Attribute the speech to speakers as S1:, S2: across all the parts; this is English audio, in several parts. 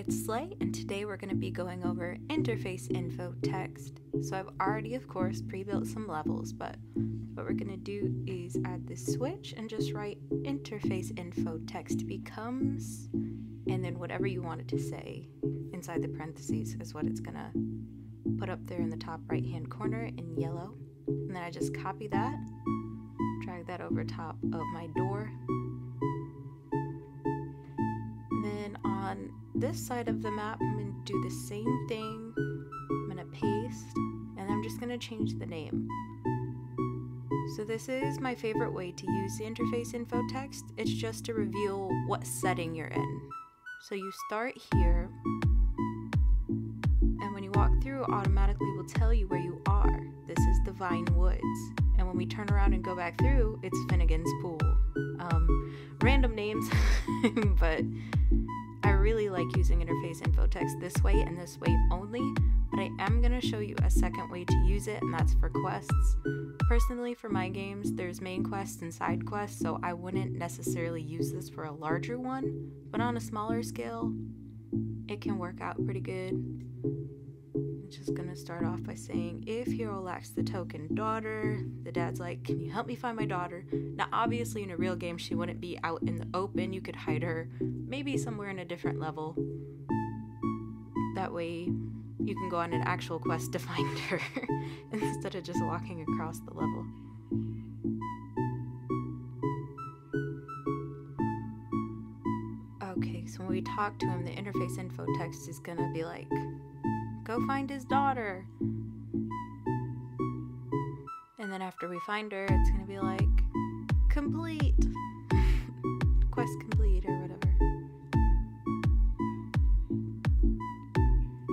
S1: it's Slay, and today we're going to be going over interface info text. So I've already, of course, pre-built some levels, but what we're going to do is add this switch and just write interface info text becomes, and then whatever you want it to say inside the parentheses is what it's going to put up there in the top right hand corner in yellow. And then I just copy that, drag that over top of my door, then on this side of the map, I'm going to do the same thing. I'm going to paste, and I'm just going to change the name. So this is my favorite way to use the interface info text. It's just to reveal what setting you're in. So you start here, and when you walk through, automatically will tell you where you are. This is the Vine Woods. And when we turn around and go back through, it's Finnegan's Pool. Um, random names, but like using interface info text this way and this way only, but I am going to show you a second way to use it, and that's for quests. Personally, for my games, there's main quests and side quests, so I wouldn't necessarily use this for a larger one, but on a smaller scale, it can work out pretty good just gonna start off by saying if Hero lacks the token daughter, the dad's like, Can you help me find my daughter? Now, obviously, in a real game, she wouldn't be out in the open. You could hide her maybe somewhere in a different level. That way, you can go on an actual quest to find her instead of just walking across the level. Okay, so when we talk to him, the interface info text is gonna be like, Go find his daughter. And then after we find her, it's gonna be like, complete. Quest complete or whatever.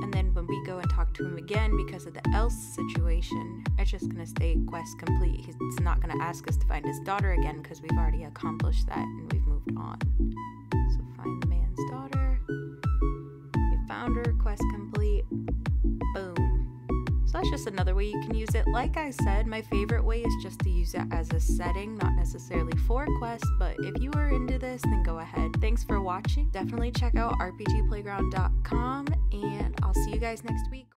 S1: And then when we go and talk to him again because of the else situation, it's just gonna stay quest complete. He's not gonna ask us to find his daughter again because we've already accomplished that and we've moved on. That's just another way you can use it. Like I said, my favorite way is just to use it as a setting, not necessarily for quests, but if you are into this, then go ahead. Thanks for watching. Definitely check out rpgplayground.com, and I'll see you guys next week.